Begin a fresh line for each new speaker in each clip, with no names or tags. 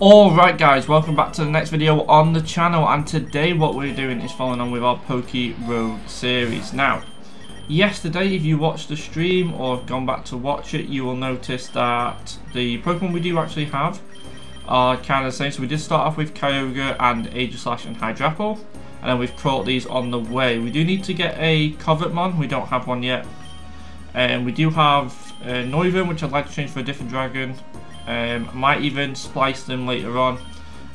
Alright guys, welcome back to the next video on the channel and today what we're doing is following on with our Poke Road series. Now, yesterday if you watched the stream or have gone back to watch it, you will notice that the Pokemon we do actually have are kind of the same. So we did start off with Kyogre and Aegislash and Hydrapple and then we've caught these on the way. We do need to get a Covetmon, we don't have one yet. And we do have uh, Noivern, which I'd like to change for a different dragon. Um, I might even splice them later on.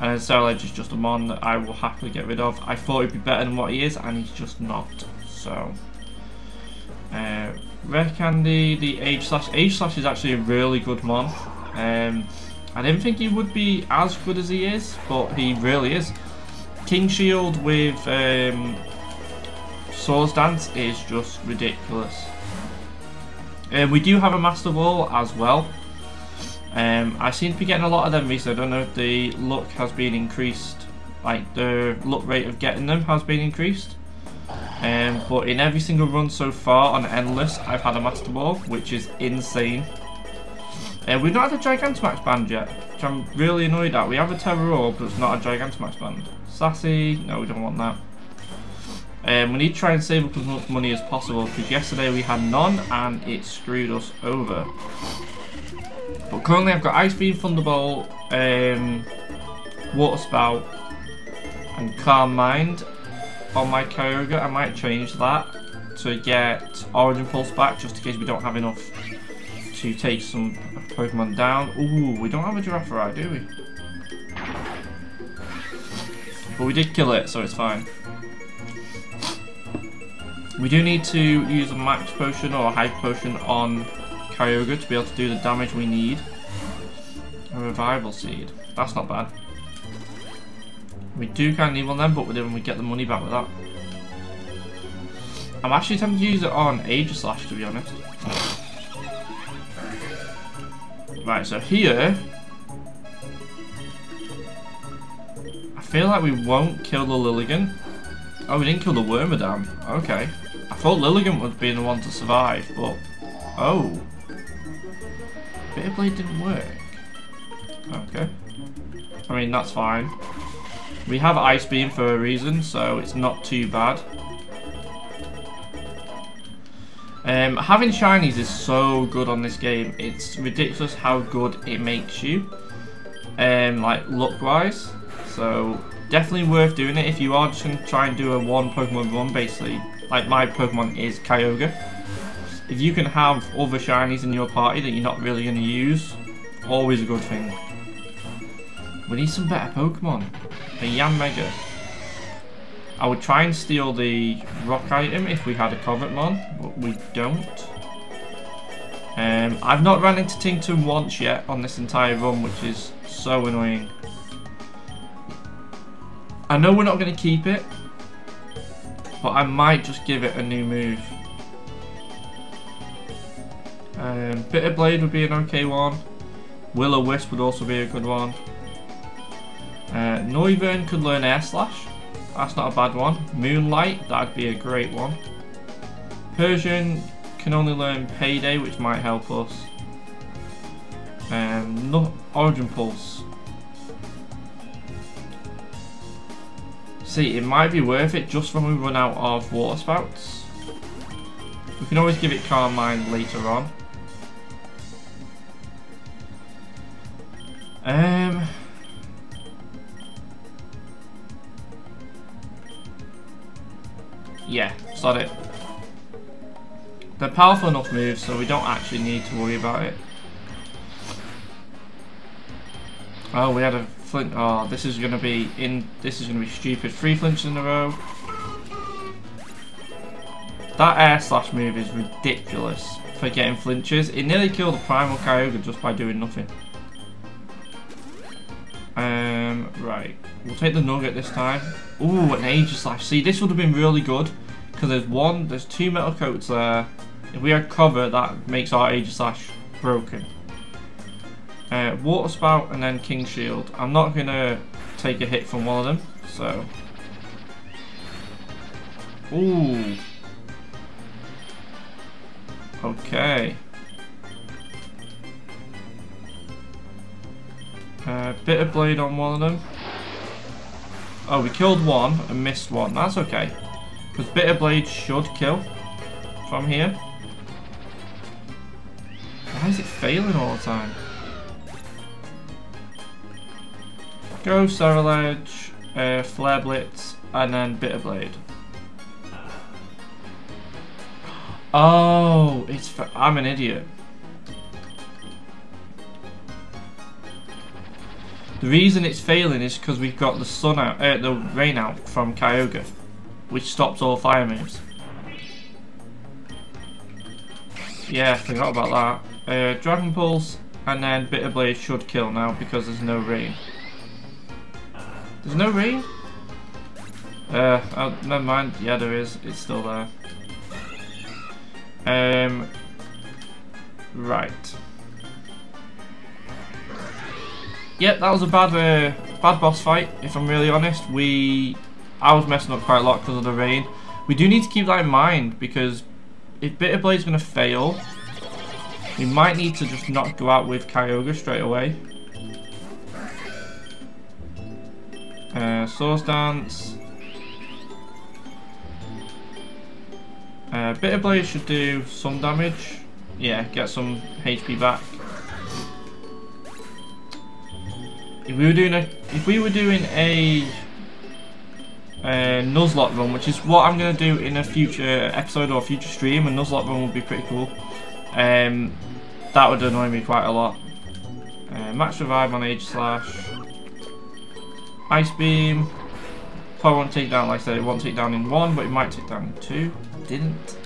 And then Ceruledge is just a mon that I will happily get rid of. I thought he'd be better than what he is, and he's just not. So, uh, Candy, the Aegislash. Age Slash is actually a really good mon. Um, I didn't think he would be as good as he is, but he really is. King Shield with um, Swords Dance is just ridiculous. Um, we do have a Master Ball as well. Um, I seem to be getting a lot of them recently. I don't know if the luck has been increased. Like the luck rate of getting them has been increased. Um, but in every single run so far on Endless, I've had a Master Ball, which is insane. Uh, we've not had a Gigantamax band yet, which I'm really annoyed at. We have a Tera Orb, but it's not a Gigantamax band. Sassy, no, we don't want that. Um, we need to try and save up as much money as possible because yesterday we had none and it screwed us over. But currently I've got Ice Beam, Thunderbolt, um, Water Spout and Calm Mind on my Kyogre. I might change that to get Origin Pulse back just in case we don't have enough to take some Pokemon down. Ooh, we don't have a Girafarig, do we? But we did kill it, so it's fine. We do need to use a max potion or a high potion on Kyogre to be able to do the damage we need. A revival seed. That's not bad. We do kind of need one then, but then we get the money back with that. I'm actually tempted to use it on Aegislash to be honest. Right, so here I feel like we won't kill the Lilligant. Oh, we didn't kill the Wormadam. Okay. Thought Lilligant would be the one to survive, but... Oh. Bitter Blade didn't work. Okay. I mean, that's fine. We have Ice Beam for a reason, so it's not too bad. Um, having shinies is so good on this game. It's ridiculous how good it makes you. Um, like, luck-wise. So, definitely worth doing it if you are just going to try and do a one Pokemon run, basically. Like, my Pokemon is Kyogre. If you can have other shinies in your party that you're not really going to use, always a good thing. We need some better Pokemon. A Yanmega. I would try and steal the rock item if we had a Covetmon, but we don't. Um, I've not run into Tinkaton once yet on this entire run, which is so annoying. I know we're not going to keep it, but I might just give it a new move. Um, Bitter Blade would be an okay one. Will-O-Wisp would also be a good one. Uh, Noivern could learn Air Slash. That's not a bad one. Moonlight, that'd be a great one. Persian can only learn Payday, which might help us. Um, no, Origin Pulse. See, it might be worth it just when we run out of Water Spouts. We can always give it Calm Mind later on. Um, yeah, sod it. They're powerful enough moves, so we don't actually need to worry about it. Oh, we had a Oh, this is gonna be in. This is gonna be stupid. Three flinches in a row. That air slash move is ridiculous for getting flinches. It nearly killed the primal Kyogre just by doing nothing. Um, right. We'll take the nugget this time. Ooh, an Aegislash. See, this would have been really good. Because there's one, there's two metal coats there. If we had Covet, that makes our Aegislash broken. Uh, Water Spout and then King Shield. I'm not going to take a hit from one of them, so... Ooh. Okay. Uh, Bitter Blade on one of them. Oh, we killed one and missed one. That's okay. Because Bitter Blade should kill from here. Why is it failing all the time? Go Ceruledge, uh, Flare Blitz, and then Bitter Blade. Oh, it's for, I'm an idiot. The reason it's failing is because we've got the sun out, uh, the rain out from Kyogre, which stops all fire moves. Yeah, forgot about that. Uh, Dragon Pulse and then Bitter Blade should kill now because there's no rain. There's no rain? Uh, oh, never mind. Yeah, there is. It's still there. Um, right. Yep, that was a bad, uh, bad boss fight. If I'm really honest, we, I was messing up quite a lot because of the rain. We do need to keep that in mind because if Bitter Blade's going to fail, we might need to just not go out with Kyogre straight away. Uh, Swords Dance. Uh, Bitter Blade should do some damage. Yeah, get some HP back. If we were doing a, if we were doing a, a Nuzlocke run, which is what I'm to do in a future episode or future stream, a Nuzlocke run would be pretty cool. Um, that would annoy me quite a lot. Uh, max revive on Aegislash. Ice Beam. Probably won't take down, like I said, it won't take down in one, but it might take down in two. Didn't.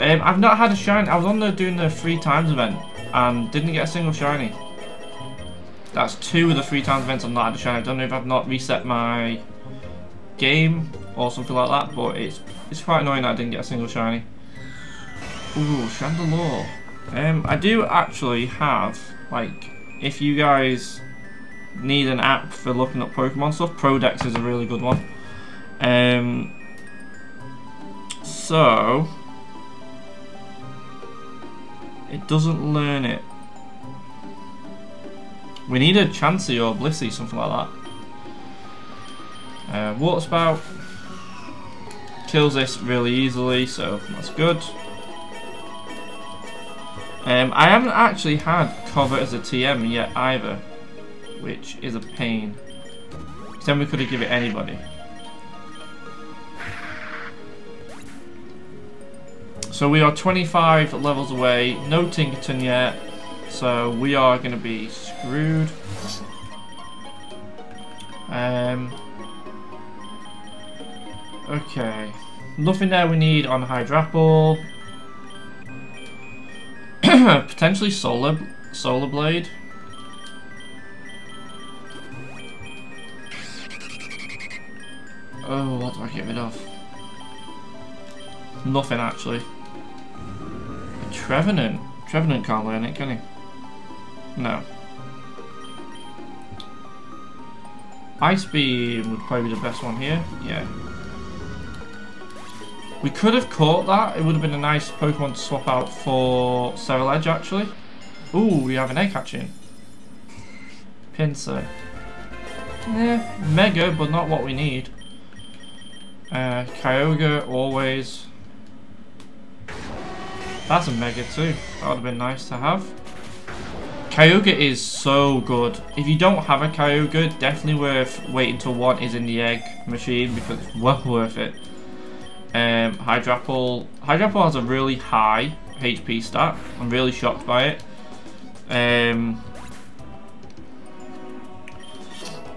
Um, I've not had a shine. I was on there doing the three times event and didn't get a single shiny. That's two of the three times events I've not had a shiny. I don't know if I've not reset my game or something like that, but it's it's quite annoying that I didn't get a single shiny. Ooh, Chandelure. Um, I do actually have, like, if you guys need an app for looking up Pokemon stuff, Podex is a really good one. Um, so, it doesn't learn it. We need a Chansey or Blissey, something like that. Uh, Water Spout kills this really easily, so that's good. Um, I haven't actually had Covet as a TM yet either which is a pain. Then we could have given it anybody. So we are 25 levels away, no Tinkaton yet, so we are going to be screwed. Um, okay, nothing there we need on Hydrapple. Potentially Solar, Solar Blade. Oh, what do I get rid of? Nothing, actually. Trevenant. Trevenant can't learn it, can he? No. Ice Beam would probably be the best one here. Yeah. We could have caught that. It would have been a nice Pokemon to swap out for Ceruledge, actually. Ooh, we have an egg hatching. Pinsir. Yeah, Mega, but not what we need. Uh, Kyogre, always. That's a Mega too. That would have been nice to have. Kyogre is so good. If you don't have a Kyogre, definitely worth waiting till one is in the egg machine because it's well worth it. Um, Hydrapple. Hydrapple has a really high HP stat. I'm really shocked by it. Um,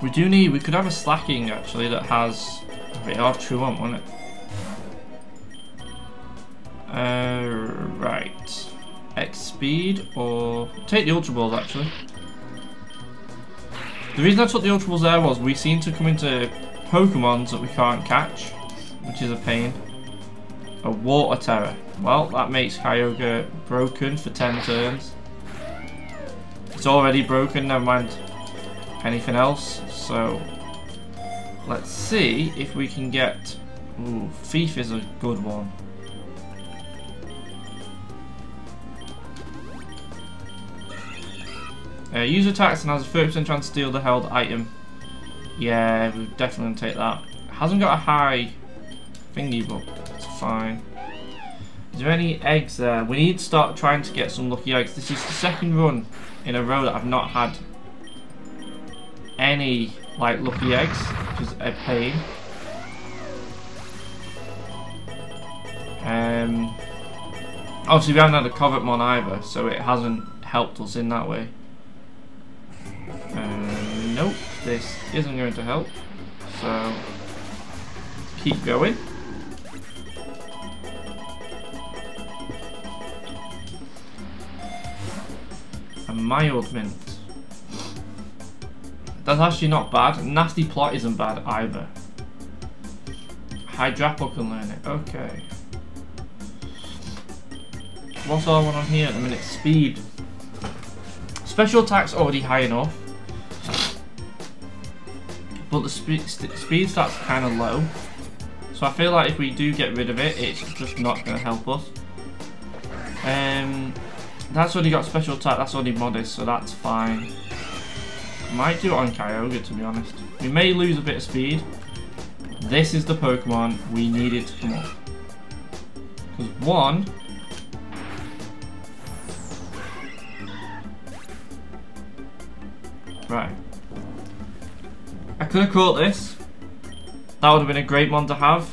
we do need, we could have a Slaking actually that has I'll have true one, won't it? Uh, right. X speed or take the Ultra Balls actually. The reason I took the Ultra Balls there was we seem to come into Pokemons that we can't catch, which is a pain. A Water Terror. Well, that makes Kyogre broken for 10 turns. It's already broken, never mind anything else, so Let's see if we can get... Ooh, Thief is a good one. Uh, use attacks and has a 30% chance to steal the held item. Yeah, we're definitely take that. Hasn't got a high thingy, but it's fine. Is there any eggs there? We need to start trying to get some lucky eggs. This is the second run in a row that I've not had any like lucky eggs, which is a pain. Um, obviously we haven't had a Covetmon either, so it hasn't helped us in that way. Um, nope, this isn't going to help. So, keep going. A mild mint. That's actually not bad. Nasty plot isn't bad either. Hydrapple can learn it. Okay. What's all one on here at the minute? Speed. Special attack's already high enough. But the speed, speed starts kind of low. So I feel like if we do get rid of it, it's just not going to help us. Um, that's already got special attack, that's already modest, so that's fine. Might do it on Kyogre, to be honest. We may lose a bit of speed. This is the Pokemon we needed to come up. Because one, Right. I could have caught this. That would have been a great one to have.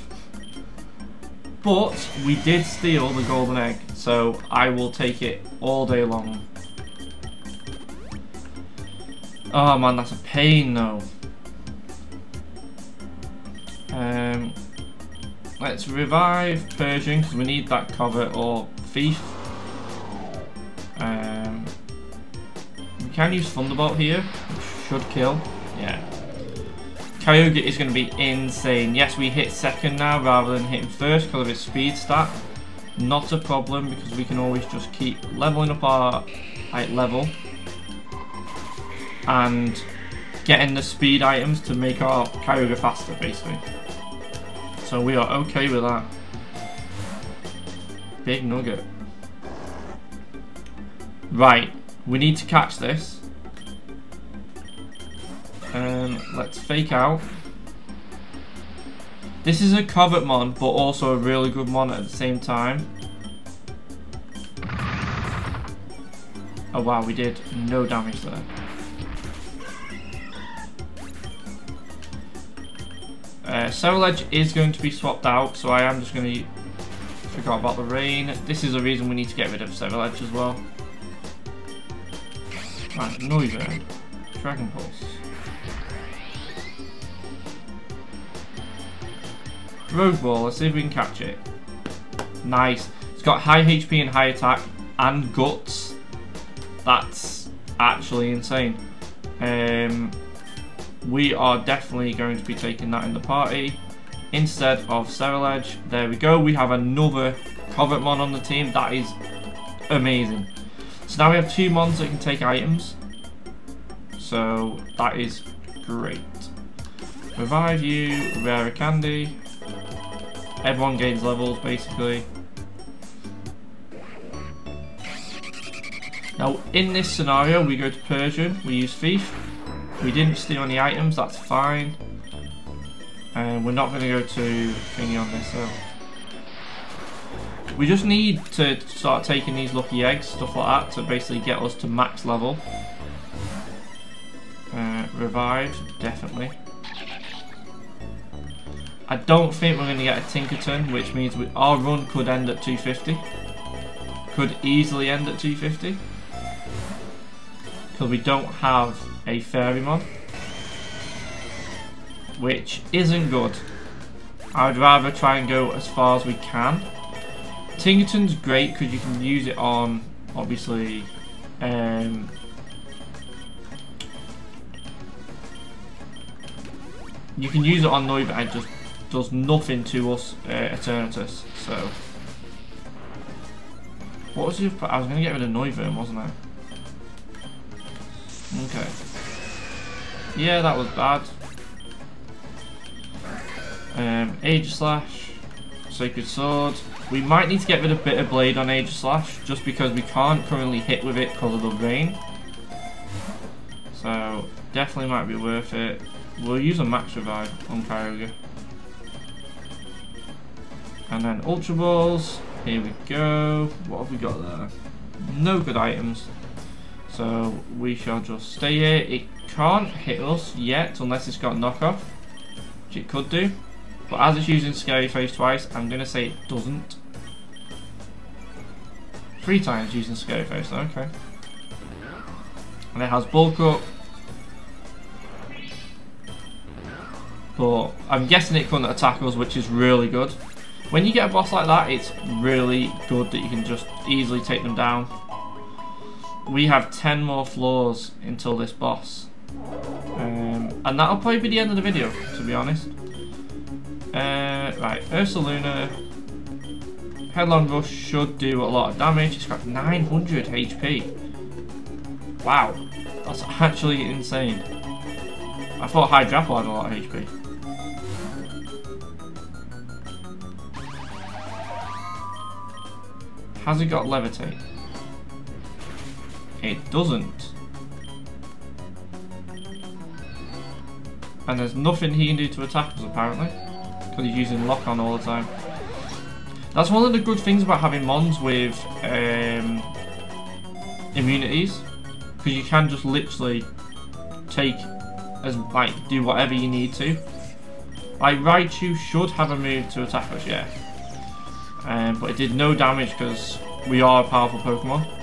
But we did steal the golden egg, so I will take it all day long. Oh man, that's a pain though. Um, let's revive Persian because we need that Covet or thief. Um, we can use Thunderbolt here, should kill. Yeah. Kyogre is going to be insane. Yes, we hit second now rather than hitting first because of his speed stat. Not a problem because we can always just keep leveling up our height level and getting the speed items to make our Kyogre faster, basically. So we are okay with that. Big nugget. Right, we need to catch this. Um, let's fake out. This is a Covetmon, but also a really good mon at the same time. Oh wow, we did no damage there. Uh, Ceruledge is going to be swapped out, so I am just going to forgot about the rain. This is a reason we need to get rid of Ceruledge as well. Right, Noivern. Dragon Pulse. Rogue Ball, let's see if we can catch it. Nice. It's got high HP and high attack and guts. That's actually insane. Um, we are definitely going to be taking that in the party instead of Ceruledge. There we go. We have another Covetmon on the team. That is amazing. So now we have two mons that can take items. So that is great. Revive you, rare candy. Everyone gains levels basically. Now in this scenario we go to Persian, we use Thief. We didn't steal any items, that's fine. And we're not going to go to thingy on this though. We just need to start taking these lucky eggs, stuff like that, to basically get us to max level. Uh, revived, definitely. I don't think we're going to get a Tinkaton, which means we, our run could end at 250. Could easily end at 250. Because we don't have a Fairy which isn't good. I'd rather try and go as far as we can. Tinkaton's great because you can use it on, obviously, um, you can use it on Noivern and it just does nothing to us uh, Eternatus, so. What was your, I was going to get rid of Noivern, wasn't I? Okay. Yeah, that was bad. Um, Slash, Sacred Sword. We might need to get rid of Bitter Blade on Aegislash, just because we can't currently hit with it because of the rain. So definitely might be worth it. We'll use a max revive on Kyogre. And then Ultra Balls. Here we go. What have we got there? No good items. So we shall just stay here. It can't hit us yet unless it's got knockoff. Which it could do. But as it's using Scary Face twice, I'm going to say it doesn't. Three times using Scary Face, though, okay. And it has Bulk Up. But I'm guessing it couldn't attack us, which is really good. When you get a boss like that, it's really good that you can just easily take them down. We have 10 more floors until this boss. Um, and that'll probably be the end of the video, to be honest. Uh, right, Ursaluna. Headlong Rush should do a lot of damage. It's got 900 HP. Wow, that's actually insane. I thought Hydrapple had a lot of HP. Has it got Levitate? It doesn't. And there's nothing he can do to attack us apparently because he's using lock on all the time. That's one of the good things about having mons with um, immunities, because you can just literally take as like do whatever you need to. Like Raichu should have a move to attack us, yeah, um, but it did no damage because we are a powerful Pokemon.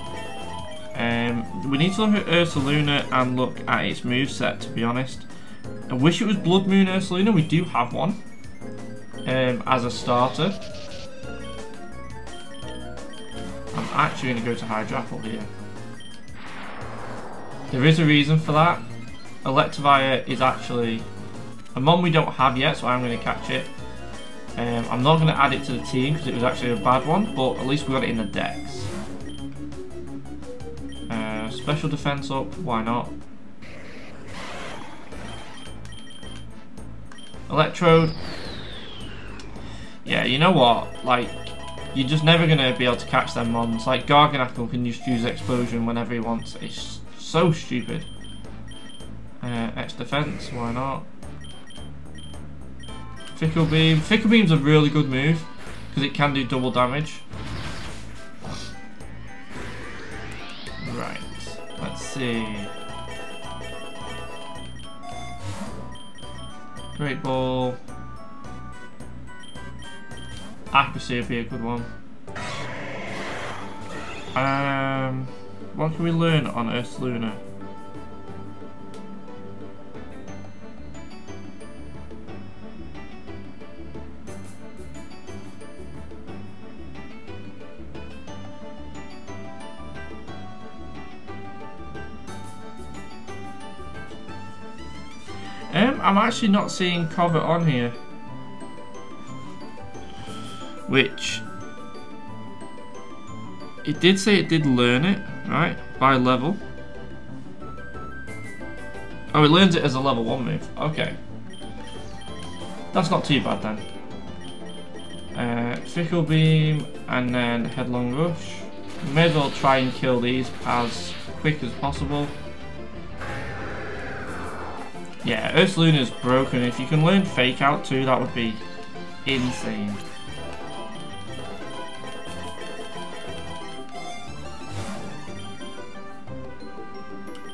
We need to look at Ursaluna and look at its move set. To be honest, I wish it was Blood Moon Ursaluna. We do have one um, as a starter. I'm actually going to go to Hydrapple here. There is a reason for that. Electivire is actually a mon we don't have yet, so I'm going to catch it. Um, I'm not going to add it to the team because it was actually a bad one, but at least we got it in the dex. Special defense up, why not? Electrode, yeah, you know what? Like, you're just never going to be able to catch them mons. Like, Garganacl can just use Explosion whenever he wants. It's so stupid. Uh, X Defense, why not? Fickle Beam. Fickle Beam's a really good move, because it can do double damage. See. Great Ball. Accuracy would be a good one. Um, what can we learn on Ursaluna? Um, actually not seeing Covet on here which it did say it did learn it, right, by level. Oh, it learns it as a level 1 move. Okay. That's not too bad then. Uh, Fickle Beam and then Headlong Rush. May as well try and kill these as quick as possible. Yeah, Ursaluna's broken. If you can learn Fake Out too, that would be insane.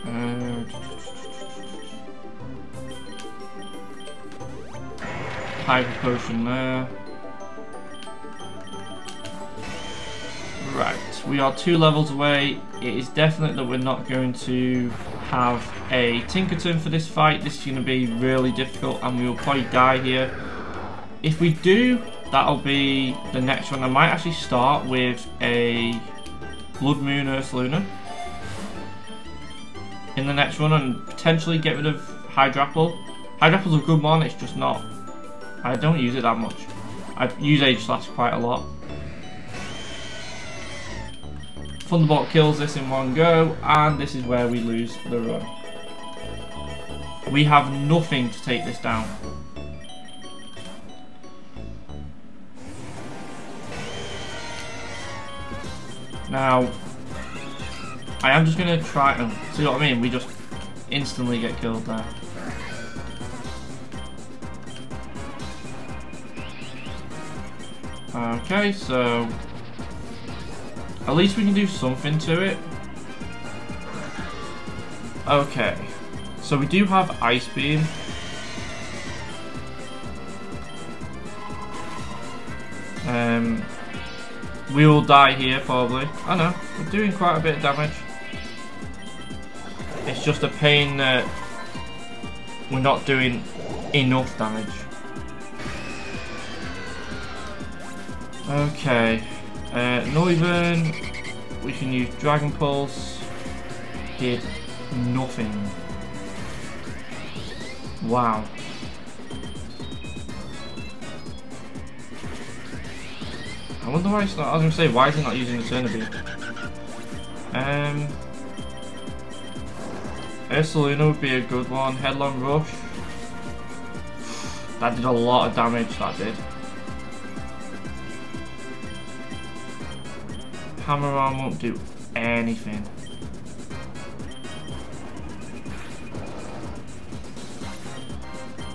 Uh, Hyper Potion there. Right, we are two levels away. It is definite that we're not going to have a Tinkaton for this fight. This is going to be really difficult and we will probably die here. If we do, that'll be the next one. I might actually start with a Blood Moon Ursaluna in the next one and potentially get rid of Hydrapple. Hydrapple's a good one, it's just not I don't use it that much. I use Aegislash quite a lot. Thunderbolt kills this in one go, and this is where we lose the run. We have nothing to take this down. Now, I am just going to try and see what I mean. We just instantly get killed there. Okay, so at least we can do something to it. Okay, so we do have Ice Beam. Um, we will die here probably. I know, we're doing quite a bit of damage. It's just a pain that we're not doing enough damage. Okay, uh, Noivern, we can use Dragon Pulse, did nothing. Wow. I wonder why it's not, I was to say, why is he not using the Eternity? Um, Ursaluna would be a good one. Headlong Rush. That did a lot of damage, that did. Arm won't do anything.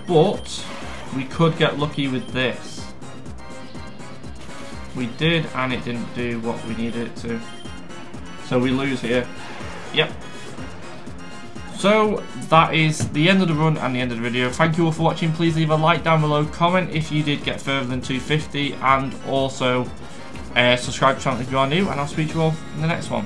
But, we could get lucky with this. We did, and it didn't do what we needed it to. So we lose here. Yep. So that is the end of the run and the end of the video. Thank you all for watching. Please leave a like down below, comment if you did get further than 250, and also uh, subscribe to the channel if you are new, and I'll speak to you all in the next one.